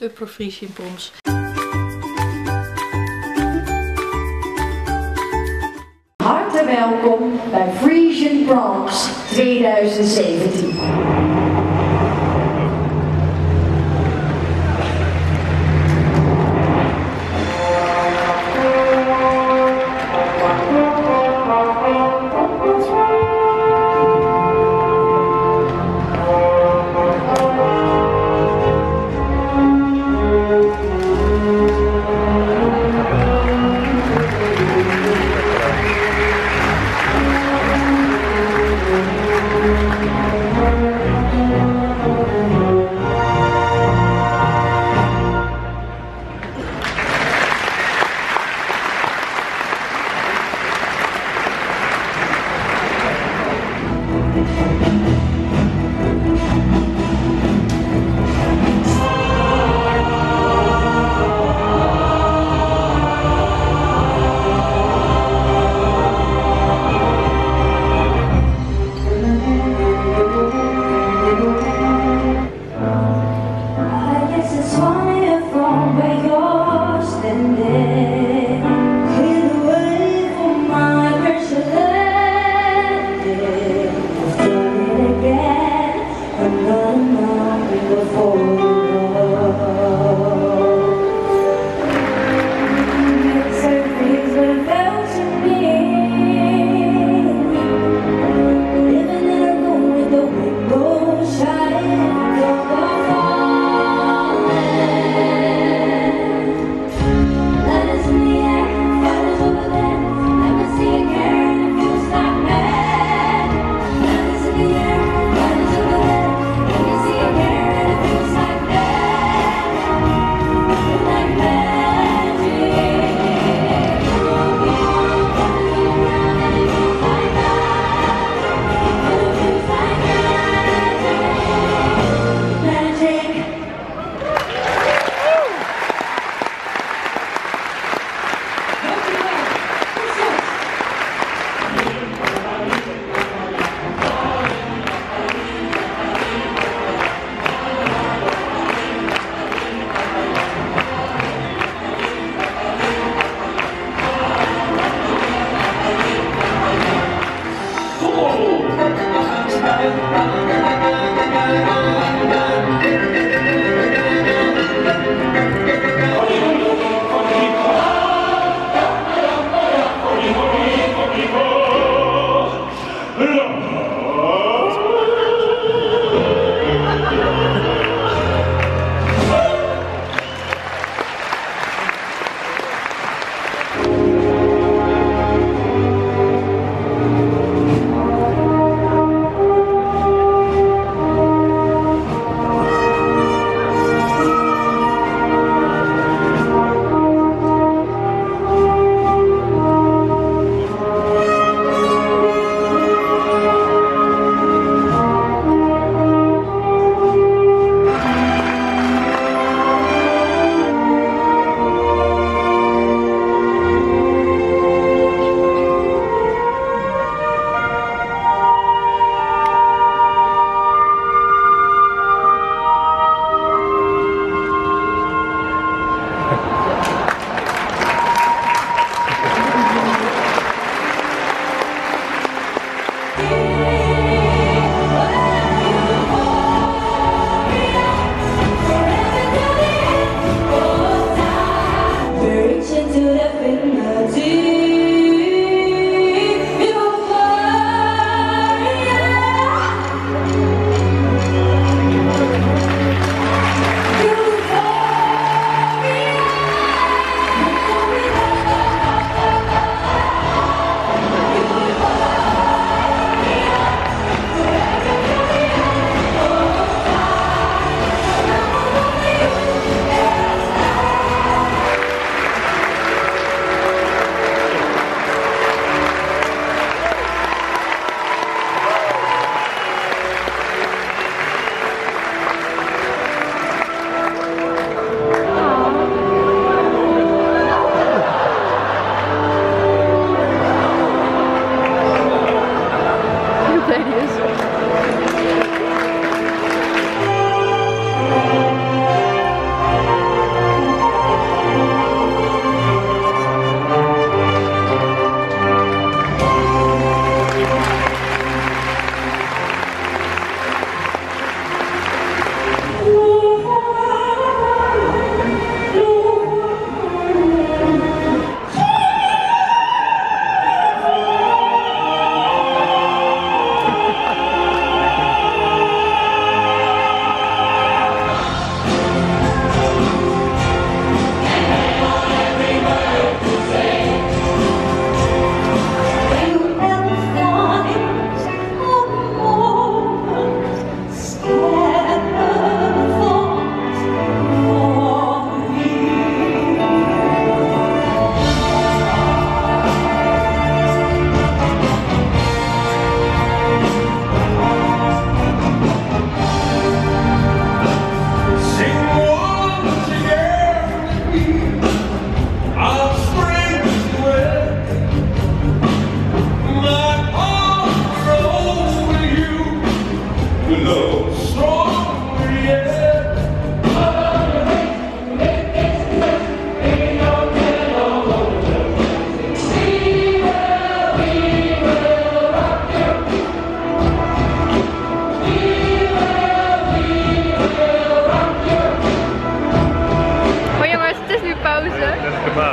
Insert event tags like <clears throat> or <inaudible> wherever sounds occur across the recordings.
Thumbs up voor Frisian Proms. Hartelijk welkom bij Frisian Proms 2017.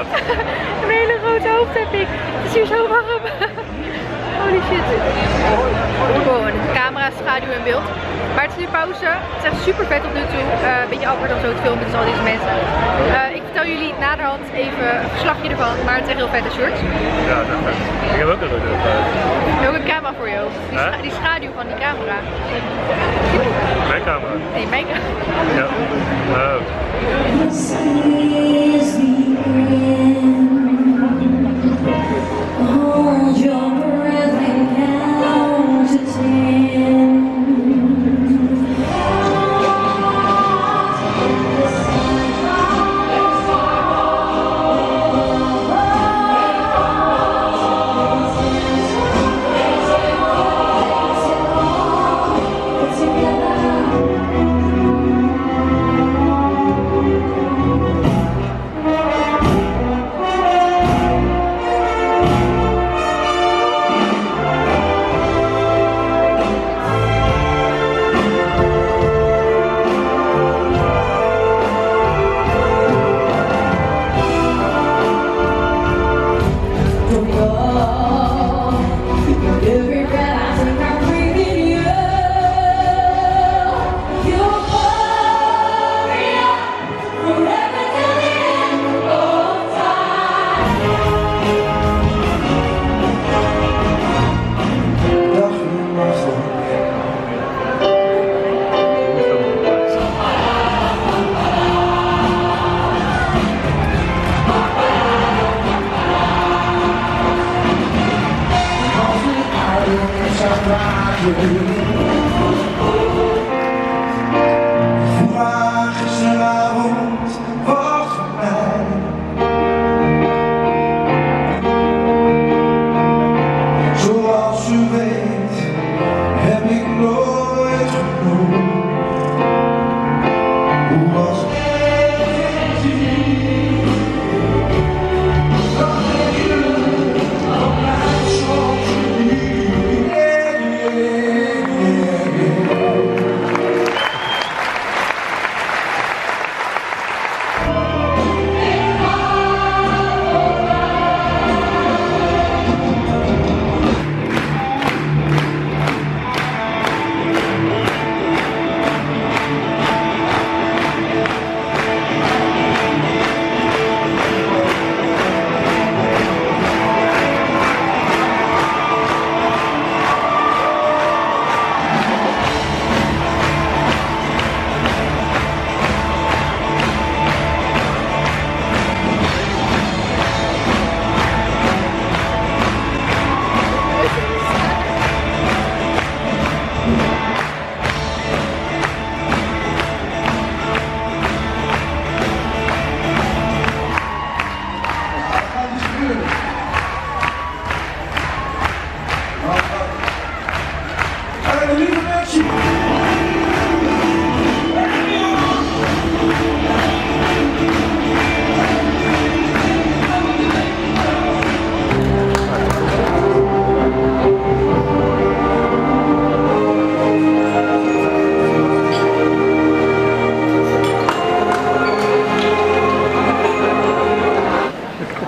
<laughs> hier zo warm. <laughs> Holy shit. Gewoon camera, schaduw en beeld. Maar het is nu pauze. Het is echt super vet tot nu toe. Eh, een beetje awkward om zo te filmen met al deze mensen. Eh, ik vertel jullie naderhand even een verslagje ervan. Maar het is echt heel vette shirts. Ja, dat is Ik heb ook een rode Ik heb ook een camera voor jou. Die, scha- die schaduw van die camera. Mijn camera. Nee, mijn camera. Ja. Oh. me.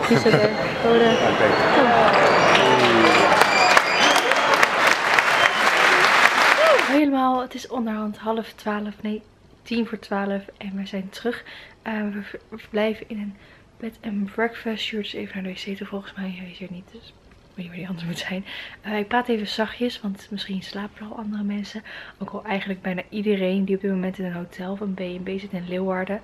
Code. Helemaal, het is onderhand half twaalf, nee, tien voor twaalf en we zijn terug. Eh, we, verblijven in een bed and breakfast. Sjoerd is even naar de wc toe volgens mij, hij is hier niet, dus ik weet niet waar die anders moet zijn. Eh, ik praat even zachtjes, want misschien slapen er al andere mensen. Ook al eigenlijk bijna iedereen die op dit moment in een hotel of een B&B zit in Leeuwarden.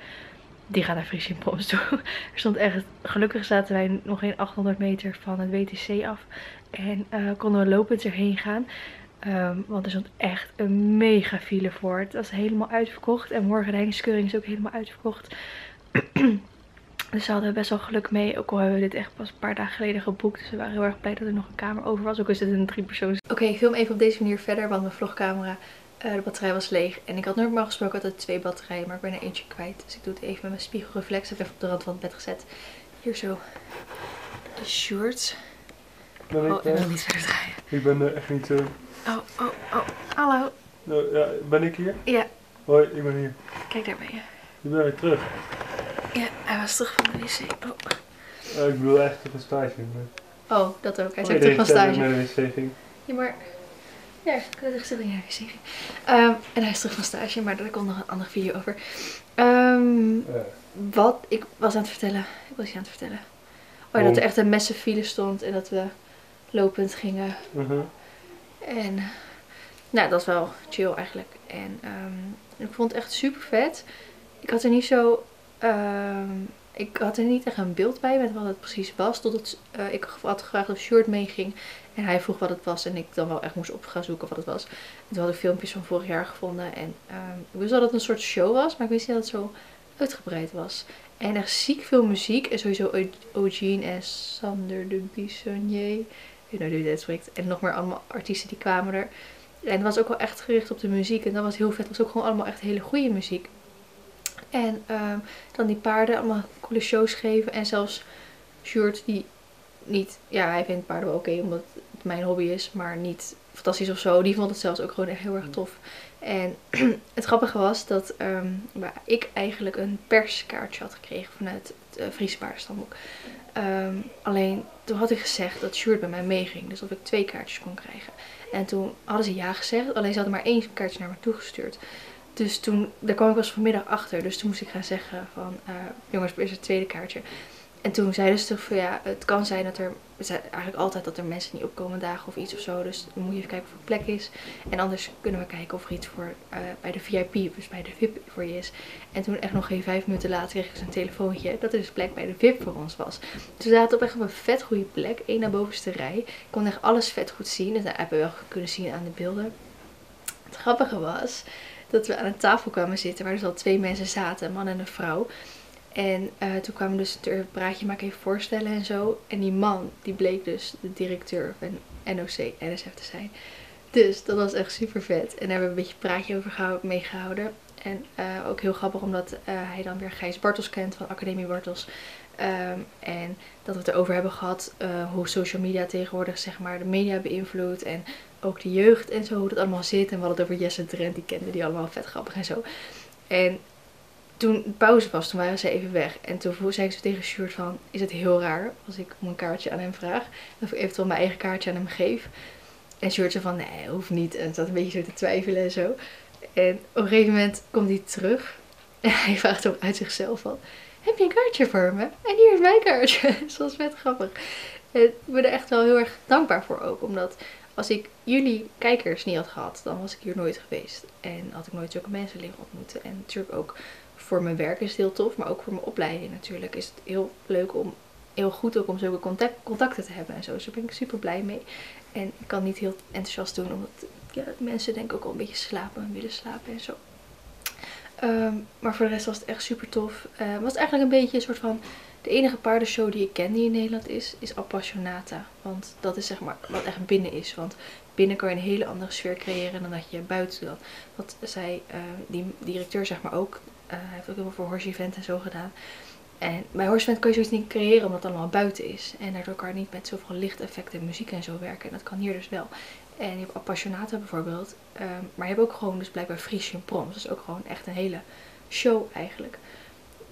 Die gaat naar Frisian Proms toe. <laughs> Er stond echt, gelukkig zaten wij nog geen 800 meter van het WTC af. En eh, konden we lopend erheen gaan. Ehm, want er stond echt een mega file voor. Het was helemaal uitverkocht. En morgen de is ook helemaal uitverkocht. <clears throat> dus we hadden best wel geluk mee. Ook al hebben we dit echt pas een paar dagen geleden geboekt. Dus we waren heel erg blij dat er nog een kamer over was. Ook is het een drie persoons. Oké, ik film even op deze manier verder. Want mijn vlogcamera, eh, de batterij was leeg. En ik had normaal gesproken altijd twee batterijen. Maar ik ben er eentje kwijt. Dus ik doe het even met mijn spiegelreflex. Heb even op de rand van het bed gezet. Hier zo. De shorts. Ben Oh, ik, wil niet verder draaien. ik ben er echt niet... eh, Oh, oh, oh. Hallo. nou, ja, ben ik hier? Ja, Hoi, ik ben hier. kijk daar ben je. Ik ben weer terug. Ja, hij was terug van de wc. Oh. Ik bedoel echt op een stage. maar- Oh, dat ook. Hij is Oh, ook je terug van stage. met een wc ging. Ja, maar... Ja, ik gezegd in je wc. Ehm en hij is terug van stage, maar daar komt nog een andere video over. Ehm, wat ik was aan het vertellen. Ik was je aan het vertellen. Oh, ja, Oh. dat er echt een messenfile stond en dat we lopend gingen. Mhm. En nou, dat is wel chill eigenlijk. En ehm, ik vond het echt super vet. Ik had er niet zo. ik had er niet echt een beeld bij met wat het precies was. Totdat eh, ik had gevraagd of Sjoerd meeging. En hij vroeg wat het was. En ik dan wel echt moest op gaan zoeken wat het was. En toen had ik filmpjes van vorig jaar gevonden. En ehm, ik wist wel dat het een soort show was. Maar ik wist niet dat het zo uitgebreid was. En echt ziek veel muziek. En sowieso Eugene en Sander de Bissonnier. Ik weet niet hoe je dit spreekt. En nog meer allemaal artiesten die kwamen er. En het was ook wel echt gericht op de muziek. En dat was heel vet. Het was ook gewoon allemaal echt hele goede muziek. En ehm, dan die paarden allemaal coole shows geven. En zelfs Sjoerd die niet... Ja, hij vindt paarden wel oké omdat mijn hobby is. Maar niet fantastisch of zo. Die vond het zelfs ook gewoon echt heel erg tof. En <clears throat> het grappige was dat ehm, ik eigenlijk een perskaartje had gekregen vanuit het uh, Friese paardenstamboek. Ehm, alleen toen had ik gezegd dat Sjoerd bij mij meeging. Dus of ik twee kaartjes kon krijgen. En toen hadden ze ja gezegd. Alleen ze hadden maar één kaartje naar me toegestuurd. Dus toen, daar kwam ik pas vanmiddag achter. Dus toen moest ik gaan zeggen van, eh, jongens, er is het tweede kaartje. En toen zeiden ze toch van, ja, het kan zijn dat er, eigenlijk altijd dat er mensen niet opkomen dagen of iets of zo. Dus dan moet je even kijken of er plek is. En anders kunnen we kijken of er iets voor, eh, bij de VIP, dus bij de VIP voor je is. En toen echt nog geen vijf minuten later kreeg ik zo'n telefoontje dat er dus plek bij de VIP voor ons was. Dus we zaten op echt op een vet goede plek, één naar bovenste rij. Ik kon echt alles vet goed zien. Dus dat hebben we wel kunnen zien aan de beelden. Het grappige was dat we aan een tafel kwamen zitten waar dus al twee mensen zaten, een man en een vrouw. En eh, toen kwamen dus een praatje maken, even voorstellen en zo. En die man, die bleek dus de directeur van NOC-NSF te zijn. Dus dat was echt super vet. En daar hebben we een beetje praatje over gehouden, meegehouden. En uh, ook heel grappig omdat uh, hij dan weer Gijs Bartels kent van Academie Bartels. Um, en dat we het erover hebben gehad hoe social media tegenwoordig zeg maar de media beïnvloedt. En ook de jeugd en zo, hoe dat allemaal zit. En we hadden het over Jesse Drent, die kende die allemaal vet grappig en zo. En toen pauze was, toen waren ze even weg. En toen zei ik tegen Sjoerd van, is het heel raar als ik om een kaartje aan hem vraag? Of ik eventueel mijn eigen kaartje aan hem geef. En Sjoerd zei van, nee, hoeft niet. En zat een beetje zo te twijfelen en zo. En op een gegeven moment komt hij terug. <laughs> En hij vraagt ook uit zichzelf van, heb je een kaartje voor me? En hier is mijn kaartje. Dus <laughs> dat grappig. En ik ben er echt wel heel erg dankbaar voor ook. Omdat als ik jullie kijkers niet had gehad, dan was ik hier nooit geweest. En had ik nooit zulke mensen leren ontmoeten. En natuurlijk ook voor mijn werk is het heel tof. Maar ook voor mijn opleiding natuurlijk is het heel leuk om, heel goed ook om zulke contact, contacten te hebben en zo. Dus daar ben ik super blij mee. En ik kan niet heel enthousiast doen, omdat ja, mensen denk ik ook al een beetje slapen en willen slapen en zo. Um, maar voor de rest was het echt super tof. Was het eigenlijk een beetje een soort van... De enige paardenshow die ik ken die in Nederland is, is Appassionata. Want dat is zeg maar wat echt binnen is. Want binnen kan je een hele andere sfeer creëren dan dat je buiten doet. Wat zei uh, die directeur zeg maar ook. Uh, hij heeft ook heel veel voor Horse Event en zo gedaan. En bij Horse Event kan je zoiets niet creëren omdat het allemaal buiten is. En daardoor kan je niet met zoveel lichteffecten en muziek en zo werken. En dat kan hier dus wel. En je hebt Appassionata bijvoorbeeld. Um, maar je hebt ook gewoon dus blijkbaar Frisian Proms. Dat is ook gewoon echt een hele show eigenlijk.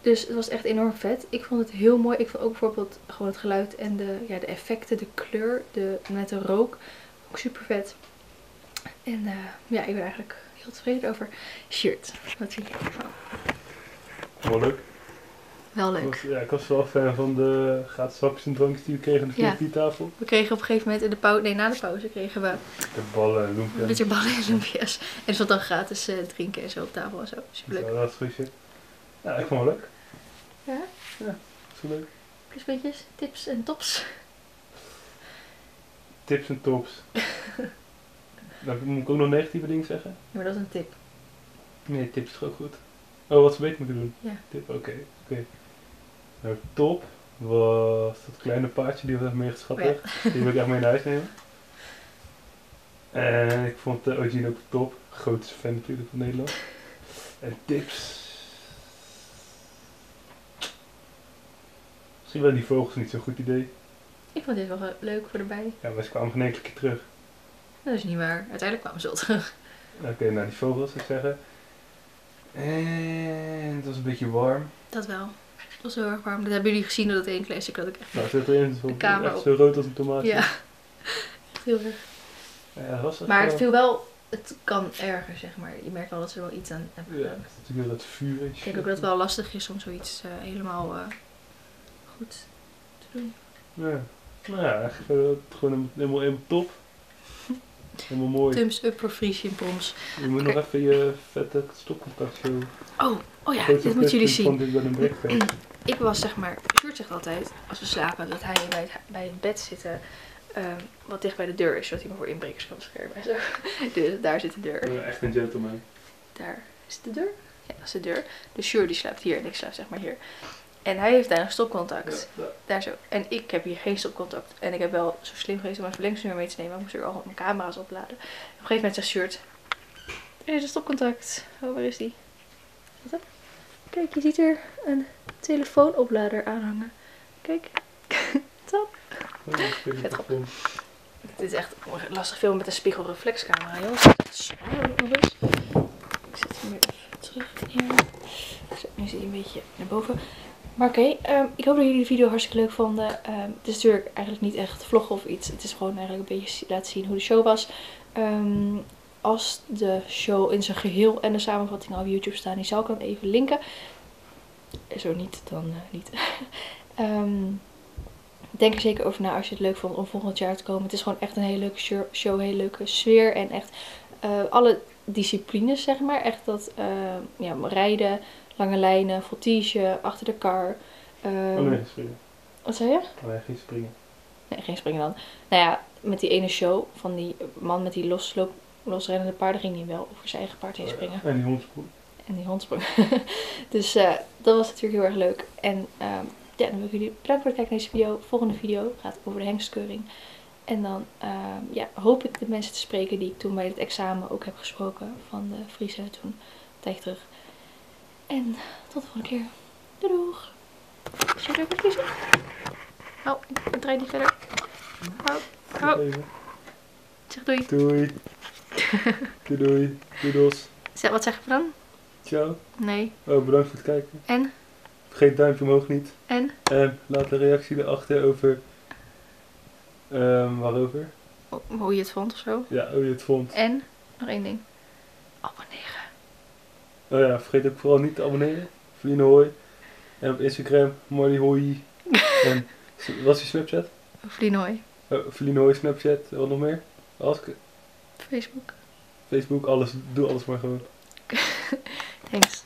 Dus het was echt enorm vet. Ik vond het heel mooi. Ik vond ook bijvoorbeeld gewoon het geluid en de, ja, de effecten, de kleur, de, met de rook. Ook super vet. En uh, ja, ik ben eigenlijk heel tevreden over shirt. Wat vind je ervan? Wel leuk. Wel Ik leuk. was, ja, ik was wel fan van de gratis hapjes en drankjes die we kregen aan de Ja. VIP-tafel. We kregen op een gegeven moment in de pauze, nee na de pauze kregen we De ballen en loempjes. bitterballen en lumpjes. En er zat dan gratis uh, drinken en zo op tafel en zo. Super leuk. Ja, dat is goed shit. Ja, ik vond het leuk. Ja? Ja, wel leuk. Pluspuntjes, tips en tops. Tips en tops. <laughs> Dan moet ik ook nog negatieve dingen zeggen? Ja, maar dat is een tip. Nee, tips is ook goed. Oh, wat ze beter moeten doen? Ja. Tip, oké. oké. Nou, top was dat kleine paardje, die was echt mega schattig. Die wil ik echt mee naar huis nemen. En ik vond de Eugene ook top. Grootste fan natuurlijk van Nederland. En tips. Misschien wel die vogels niet zo'n goed idee. Ik vond dit wel leuk voor erbij. Ja, maar ze kwamen geen enkele keer terug. Dat is niet waar. Uiteindelijk kwamen ze wel terug. Oké, nou die vogels zou ik zeggen. En het was een beetje warm. Dat wel. was heel erg warm. Dat hebben jullie gezien door dat één klein stuk dat ik echt... Nou, zit erin. Zo, De camera echt op. zo rood als een tomaatje. Ja. <laughs> Echt heel erg. Ja, was Maar het viel wel... Het kan erger, zeg maar. Je merkt wel dat ze er wel iets aan hebben Ja, het is natuurlijk wel dat vuur. weet Ik denk ook dat het wel lastig is om zoiets eh, helemaal eh, goed te doen. Ja. Nou ja, het gewoon helemaal, helemaal top. Helemaal mooi. Thumbs up voor Proms. Je moet nog even je vette stopcontact show. Oh, oh ja, dit moeten jullie zien. dit bij een breakfast. <clears throat> Ik was zeg maar, Sjoerd zegt altijd, als we slapen, dat hij bij het, bij het bed zitten, ehm, wat dicht bij de deur is, zodat hij me voor inbrekers kan beschermen. en <laughs> Zo. Dus daar zit de deur. Echt een gentleman. Daar is de deur. Ja, dat is de deur. Dus Sjoerd die slaapt hier en ik slaap zeg maar hier. En hij heeft daar een stopcontact. Ja, ja. Daar zo. En ik heb hier geen stopcontact. En ik heb wel zo slim geweest om een verlengsnoer mee te nemen. Maar ik moest er al mijn camera's opladen. Op een gegeven moment zegt Sjoerd. Er is een stopcontact. Oh, waar is die? Wat? Kijk, je ziet er een telefoonoplader aan hangen. Kijk. <laughs> Top. Ja, het Vet wel- Dit is echt lastig filmen met een spiegelreflexcamera, joh. Dat is zwaar ook nog eens. Ik zet hem weer even terug. Zo, nu zit hij een beetje naar boven. Maar oké, ehm, ik hoop dat jullie de video hartstikke leuk vonden. Ehm, het is natuurlijk eigenlijk niet echt vloggen of iets. Het is gewoon eigenlijk een beetje laten zien hoe de show was. Ehm, als de show in zijn geheel en de samenvatting op YouTube staan, die zal ik dan even linken. Zo niet, dan eh, niet. <laughs> Denk er zeker over na als je het leuk vond om volgend jaar te komen. Het is gewoon echt een hele leuke show, hele leuke sfeer. En echt eh, alle disciplines, zeg maar. Echt dat eh, ja, rijden, lange lijnen, voltige, achter de kar. ehm, Oh nee, springen. Wat zei je? Oh nee, geen springen. Nee, geen springen dan. Nou ja, met die ene show van die man met die losloop, losrennende paarden ging hij wel over zijn eigen paard heen springen. En die hondspoel. En die hond sprong. <laughs> dus eh, dat was natuurlijk heel erg leuk. En ehm, ja, dan wil ik jullie bedanken voor het kijken naar deze video. Volgende video gaat over de hengstkeuring. En dan ehm, ja, hoop ik de mensen te spreken die ik toen bij het examen ook heb gesproken. Van de Friese toen, een tijdje terug. En tot de volgende keer. Doei doeg. Zullen we even kiezen? Oh, ik draai niet verder. Oh, oh, zeg doei. Doei. doei doei. Doedels. Zeg, wat zeggen we dan? Ciao. Nee. Oh, bedankt voor het kijken. En? Vergeet duimpje omhoog niet. En? En laat een reactie erachter over... ehm waarover? Hoe je het vond of zo. Ja, hoe je het vond. En? Nog één ding. Abonneren. Oh ja, vergeet ook vooral niet te abonneren. Hoi. En op Instagram, Molly <laughs> en wat is je Snapchat? Vlienooi. Oh, Feline Hoi Snapchat. Wat nog meer? Alles, Facebook. Facebook, alles. Doe alles maar gewoon. <laughs> Thanks.